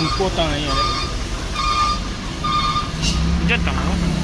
向こうたんやで。たの